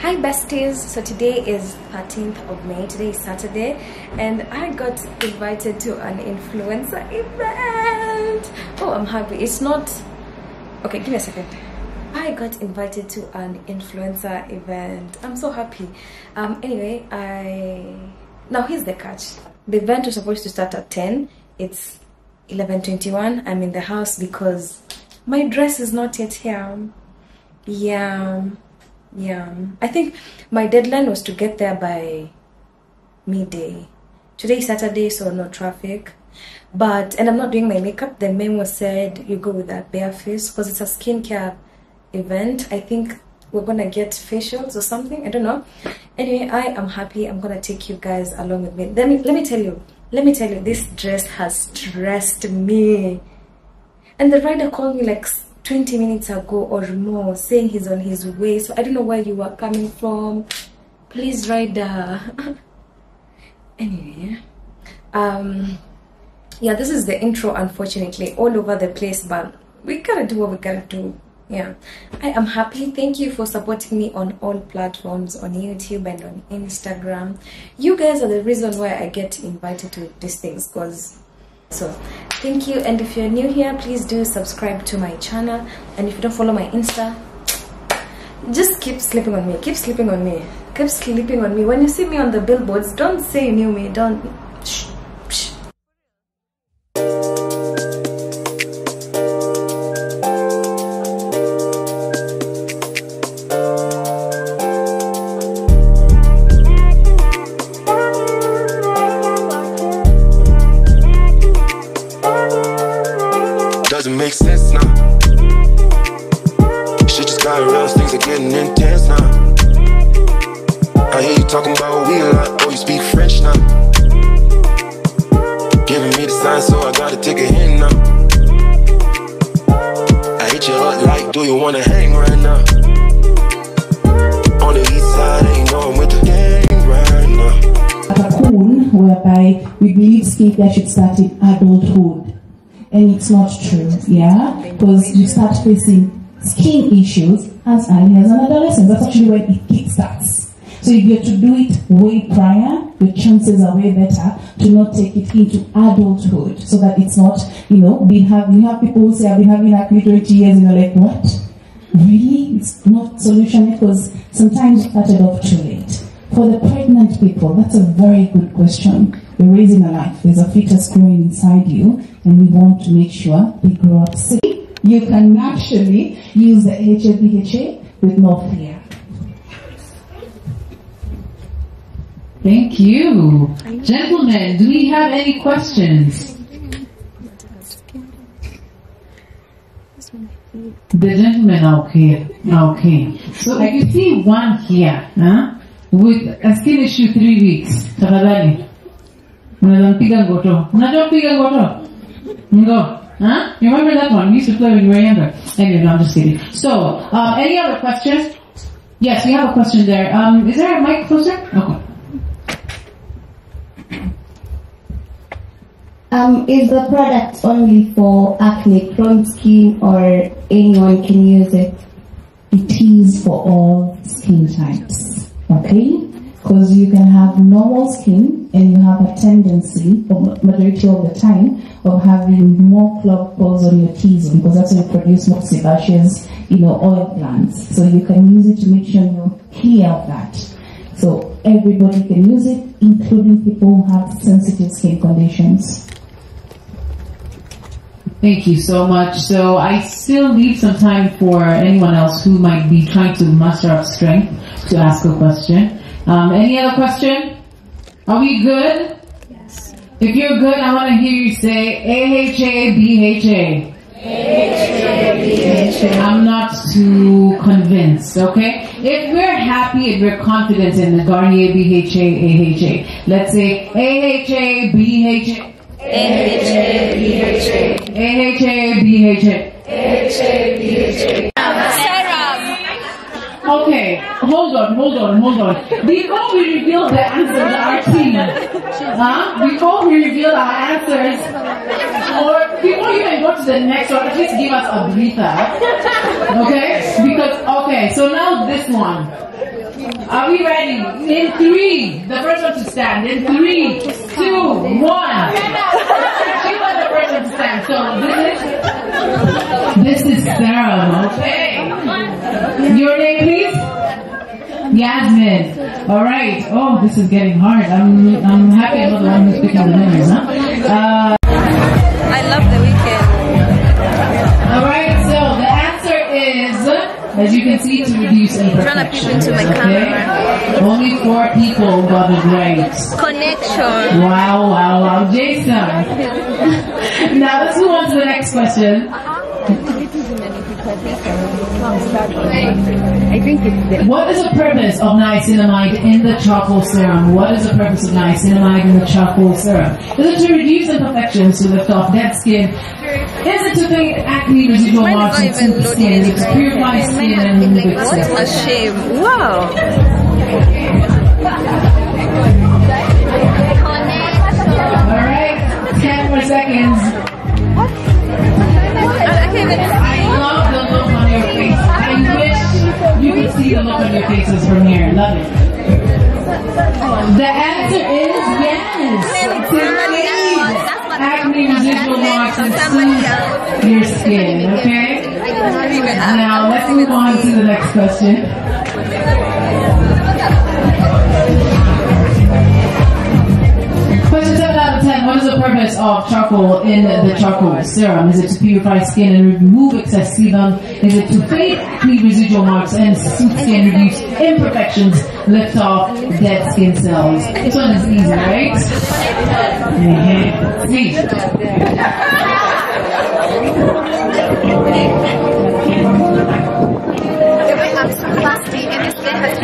Hi besties, so today is 13th of May, today is Saturday and I got invited to an influencer event. Oh, I'm happy. It's not, okay, give me a second. I got invited to an influencer event. I'm so happy. Um, anyway, I, now here's the catch. The event was supposed to start at 10. It's 11.21. I'm in the house because my dress is not yet here. Yeah yeah. I think my deadline was to get there by midday. Today is saturday so no traffic. But and i'm not doing my makeup. The memo said you go with that bare face because it's a skincare event. I think we're gonna get facials or something. I don't know. Anyway i am happy. I'm gonna take you guys along with me. Let me let me tell you let me tell you this dress has stressed me and the rider called me like 20 minutes ago or more saying he's on his way. So i don't know where you are coming from. Please rider. Anyway um yeah this is the intro unfortunately all over the place but we gotta do what we gotta do. Yeah. I am happy. Thank you for supporting me on all platforms on youtube and on instagram. You guys are the reason why i get invited to these things because so thank you and if you're new here please do subscribe to my channel and if you don't follow my insta just keep sleeping on me keep sleeping on me keep sleeping on me when you see me on the billboards don't say you knew me don't shh. Do you wanna hang right now? On the east side, ain't know I'm with the gang right now. a cocoon whereby we believe skincare should start in adulthood. And it's not true, yeah? Because you start facing skin issues as early as an adolescent. That's actually when it kickstarts. So if you're to do it way prior, your chances are way better to not take it into adulthood so that it's not, you know, been have you have people who say I've been having acne 20 years and you're like, what? Really? It's not solution because sometimes you started off too late. For the pregnant people, that's a very good question. You're raising a life. There's a fetus growing inside you, and we want to make sure they grow up safe. You can actually use the HABHA with no fear. Thank you. Gentlemen, do we have any questions? The gentleman out here. Okay. So I can see one here, huh? With a skin issue three weeks. Tafadhali. Unaweza mpiga ngoto. Unajua mpiga ngoto? Ngo. Huh? You remember that one? We used to play when we were younger. Anyway, no, I'm just kidding. So, um, any other questions? Yes, we have a question there. Um, is there a mic closer? Okay. Um, is the product only for acne prone skin or anyone can use it? It is for all skin types, okay? Because you can have normal skin and you have a tendency, or majority of the time, of having more clogged pores on your T-zone because that's when you produce more sebaceous, you know, oil glands. So you can use it to make sure you're clear that. So everybody can use it, including people who have sensitive skin conditions. Thank you so much. So I still leave some time for anyone else who might be trying to muster up strength to ask a question. Um, any other question? Are we good? Yes. If you're good, I want to hear you say AHA, BHA. I'm not too convinced, okay? If we're happy and we're confident in the Garnier BHA, AHA, let's say AHA, BHA. Okay, hold on, hold on, hold on. Before we reveal the answers, our team, huh? Before we reveal our answers, or before you even go to the next one, at least give us a breather. Okay? Because, okay, so now this one. Are we ready? In three, the first one to stand. In three, two, one. She was the first one to stand. So this is, Sarah, okay? Your name, please? Yasmin. All right. Oh, this is getting hard. I'm I'm happy I'm the one who's picking the winners, huh? Uh, as you can see, to reduce trying to peep into my okay? Only four people got it right. Connection. Wow, wow, wow, Jason. now let's move on to the next question. What is the purpose of niacinamide in the charcoal serum? What is the purpose of niacinamide in the charcoal serum? Is it to reduce imperfections, to lift off dead skin? Is it to fade acne residual Mine marks is not and even tooth skin? Is it to anymore. purify Mine skin has and been remove like, what a shame. Wow. Alright, 10 more seconds. See the look on your faces from here. Love it. The answer is yes. Acne residual marks soothe your skin. Okay. Now let's move on to the next question. Purpose of charcoal in the charcoal serum? Is it to purify skin and remove excess sebum? Is it to fade acne residual marks and soothe skin, reduce imperfections, lift off dead skin cells? This one is easy, right? Mhm. See.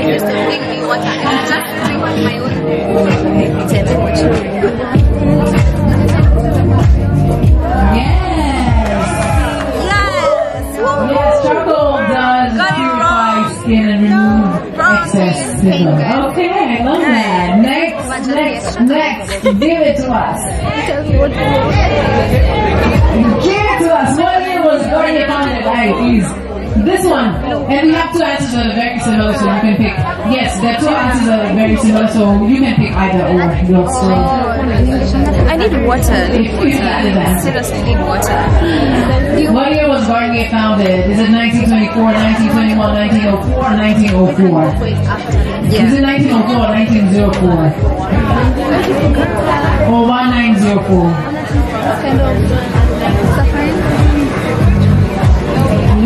Just drinking my own! Skin and remove Wrong. excess sebum. Okay, I love that. Next, next, next, give it to us. Give it to us. What year was Garnier founded? Hey, please. This one. And we have two answers that are very similar, so you can pick. Yes, the two answers are very similar, so you can pick either or. You'll still. I need water. I need If you had the water. Seriously need water. What year was Garnier founded? Is it 1924, 1921, 1904, or 1904? Is it 1904 or 1904? Or 1904?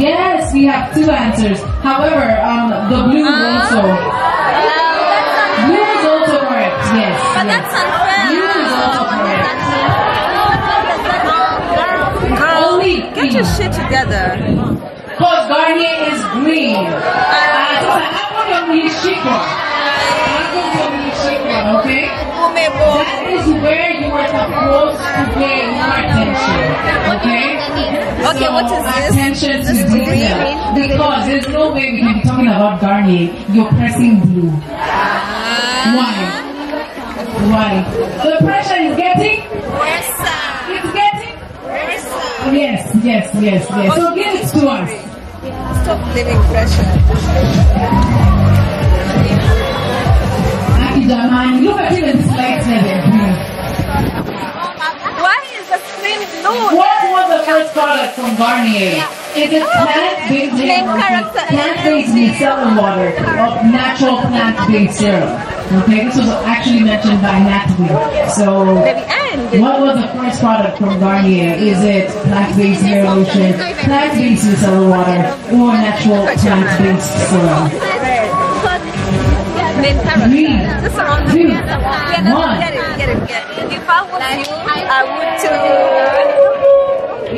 Yes, we have two answers. However, um, the blue is also blue is also correct. Yes. But yes. that's unfair. Blue is also correct. Girl, Only get your shit together. Cause Garnier is green. So hapo ndio mlishikwa. Hapo ndio mlishikwa, okay? That is where you are supposed to pay more attention. Okay? Okay, So, what is this? Attention to is detail. green. Because there's no way we can be talking about Garnier. You're pressing blue. Why? Why? The pressure is getting? Yes, sir. It's getting? Yes, yes, yes, yes. Yes. So give it to us. Stop living pressure. Aki jamani, look at even this light level. Why is the screen blue? What was the first product from Garnier? Is it plant-based Main hair or plant-based micellar water or natural plant-based serum? Okay, this was actually mentioned by Natalie. So, what was the first product from Garnier? Is it plant-based hair lotion, plant-based micellar water, or natural plant-based serum? Three, two, one. get it, get it, get it. If I was you, I would too.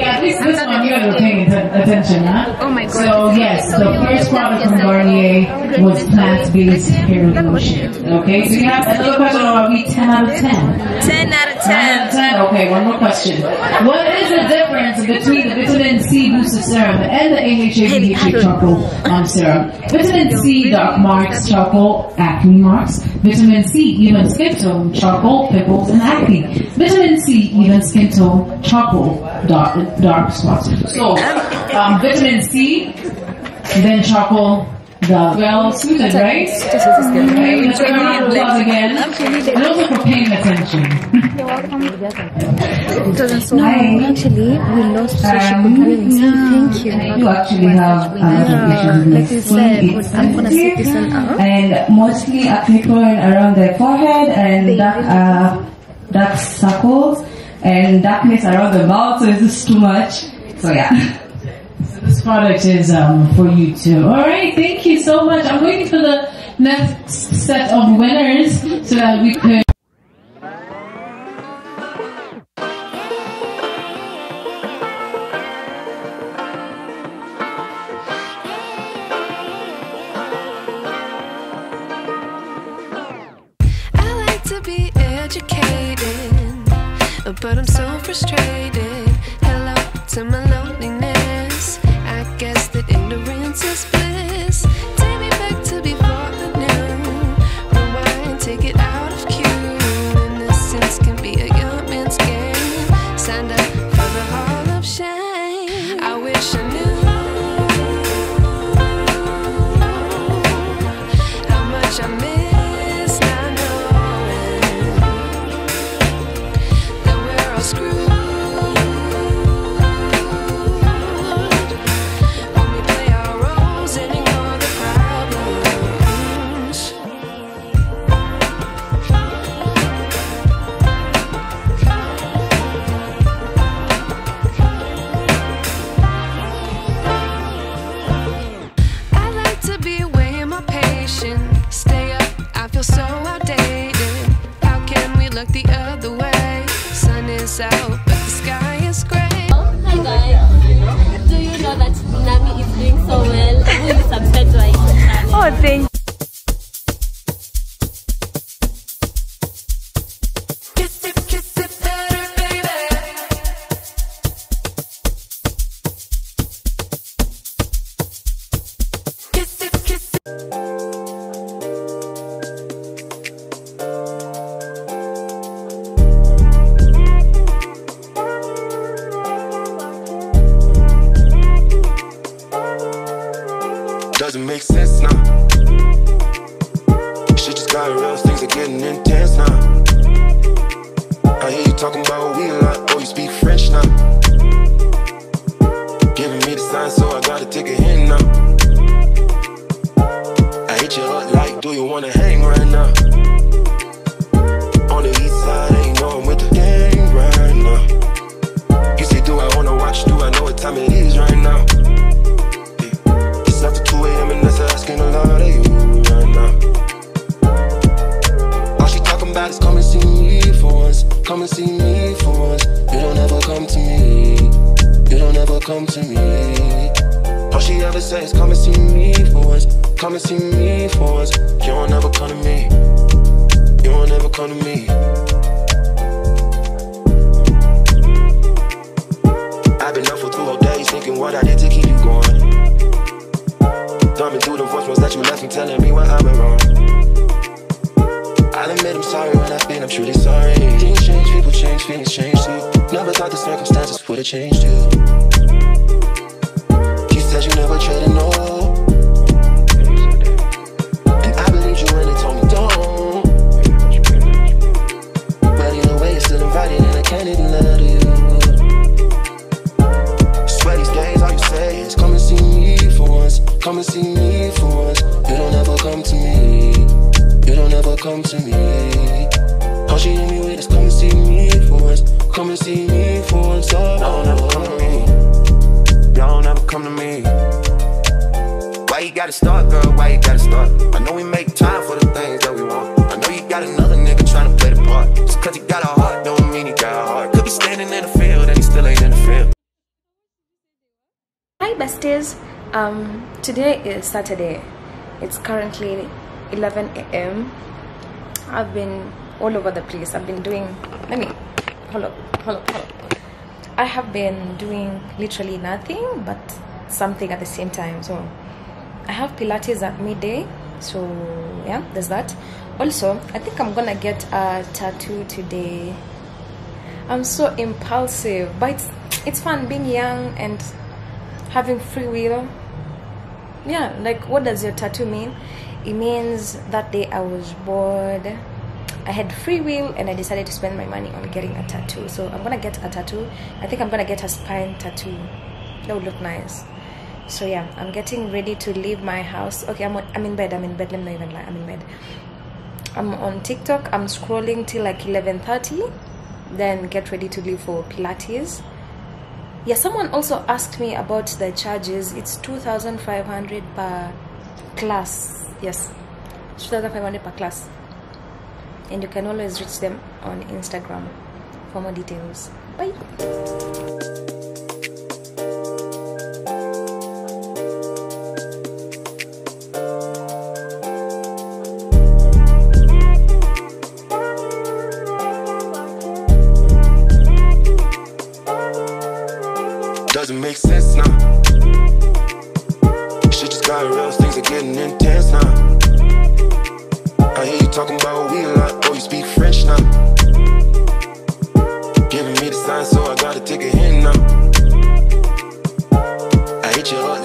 Yeah, at this one you guys are paying attention, huh? Oh my God. So yes, the first product from Garnier was plant-based hair lotion. Okay, so you have another question about me 10 out of 10. 10 out of 10 out of 10. Okay, one more question. What is the difference between the vitamin C boosted serum and the AHA BHA charcoal um, serum? Vitamin C dark marks, charcoal, acne marks. Vitamin C even skin tone, charcoal, pimples, and acne. Vitamin C even skin tone, charcoal, dark, dark spots. So, um, vitamin C, then charcoal, the well suited, right? This is. Okay, let's give a round of applause again. And also for paying attention. It doesn't so no, actually, we lost social Um, compliance. Thank you. I do actually have an Yeah, application like you said, It's I'm gonna set this one up. and mostly acne prone around their forehead and dark, uh, dark circles and darkness around the mouth. So it's just too much. So yeah. So This product is um, for you too. All right, thank you so much. I'm waiting for the next set of winners so that we could. The hall Doesn't make sense now. Shit just got real, things are getting intense now. I hear you talking about we a lot, oh, you speak French now. Giving me the sign, so I gotta take a hint now. I hit you up like, do you wanna hang right now? What I did to keep you going. Thumbing through the voicemails that you left me telling me what I went wrong. I'll admit I'm sorry when I've been, I'm truly sorry. Things change, people change, feelings change too. Never thought the circumstances would have changed. You Come see me for once. You don't ever come to me. You don't ever come to me. All she hit me with is come and see me for once. Come and see me for once. Oh, y'all never come to me. Y'all never come to me. Why you gotta start, girl? Why you gotta start? I know we make time for the things that we want. I know you got another nigga trying to play the part. Just cause he got a heart, don't mean he got a heart. Could be standing in the field and he still ain't in the field. Hi besties. Um today is Saturday. It's currently 11 a.m. I've been all over the place. I've been doing let me hold up, hold up, hold up. I have been doing literally nothing but something at the same time. So I have Pilates at midday. So yeah, there's that. Also, I think I'm gonna get a tattoo today. I'm so impulsive, but it's it's fun being young and having free will. Yeah, like what does your tattoo mean? It means that day I was bored. I had free will and I decided to spend my money on getting a tattoo. So I'm gonna get a tattoo. I think I'm gonna get a spine tattoo. That would look nice. So yeah, I'm getting ready to leave my house. Okay, I'm I'm in bed. I'm in bed. Let me not even lie. I'm in bed. I'm on TikTok. I'm scrolling till like 11:30. Then get ready to leave for Pilates. Yeah, someone also asked me about the charges. It's 2,500 per class. Yes, 2,500 per class. And you can always reach them on Instagram for more details. Bye.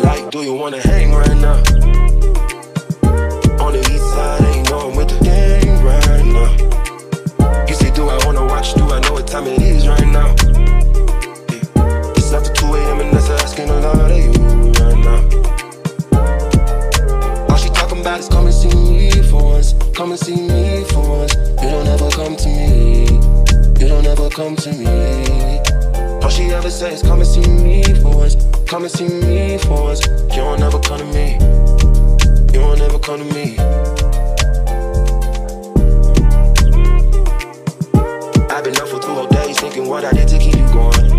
Like, do you wanna hang right now? On the east side, ain't know I'm with the gang right now. You say, do I wanna watch? Do I know what time it is right now? It's after 2 a.m. and that's asking a lot of you right now. All she talking about is come and see me for once. Come and see me for once. You don't ever come to me. You don't ever come to me. She ever says come and see me for once. Come and see me for once. You don't ever come to me. You don't ever come to me. I've been up for two whole days thinking what I did to keep you going.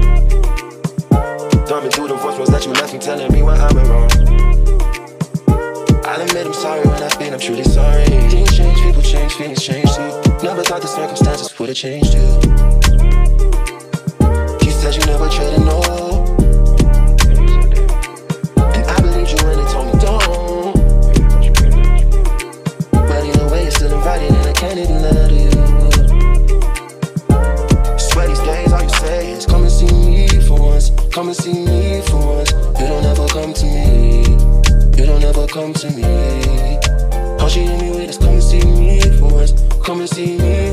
Thumbing through the voicemails that you left me telling me what I went wrong. I'll admit I'm sorry when I've been, I'm truly sorry. Things change, people change, feelings change too. Never thought the circumstances would have changed you. Never traded no. And I believed you when they told me don't. But either way, you're still invited, and I can't even lie to you. Swear these days, all you say is come and see me for once. Come and see me for once. You don't ever come to me. You don't ever come to me. All she hit me with is come and see me for once. Come and see me